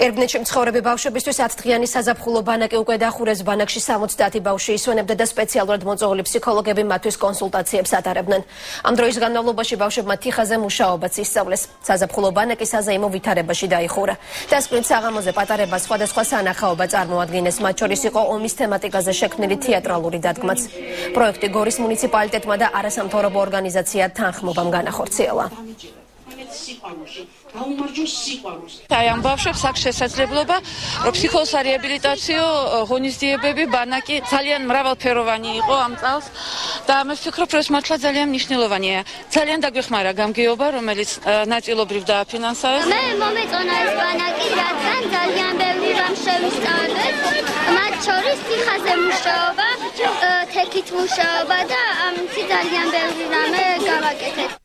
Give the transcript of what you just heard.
ერბნეთში მცხოვრები ბავშვებისთვის 10 დღიანი საზაფხულო ბანაკი უკვე დახურეს ბანაკში 70 ბავშვი ისვენებდა და სპეციალურად მოწვეული ფსიქოლოგები მათთვის კონსულტაციებს ატარებდნენ. ამ დროის განმავლობაში ბავშვებმა თიხაზე მუშაობაც ისწავლეს. საზაფხულო ბანაკი საზეიმო ვითარებაში დაიხურა. დასკვნით საღამოზე პატარება სხვადასხვა სანახაობა წარმოადგენეს, მათ შორის იყო ომის თემატიკაზე შექმნილი თეატრალური დადგმაც. პროექტი გორის მუნიციპალიტეტმა და არასამთავრობო ორგანიზაცია თანხმობამ განახორციელა. სიყვარულში გაუმარჯოს სიყვარულს. აი ამ ბავშვებს აქვს შესაძლებლობა რომ ფსიქოსარეაბილიტაციო ღონისძიებები ბანაკი ძალიან მრავალფეროვანი იყო ამ წელს და მე ვფიქრობ რომ ეს მართლა ძალიან მნიშვნელოვანია. ძალიან დაგვეხმარა გამგეობა რომელიც ნაწილობრივ დააფინანსავეს. მე მომეწონა ეს ბანაკი რადგან ძალიან ბევრი რამ შევისწავლეთ. მათ შორის ციხაზე მუშაობა, თექით მუშაობა და ამით ძალიან ბევრი რამე გავაკეთეთ.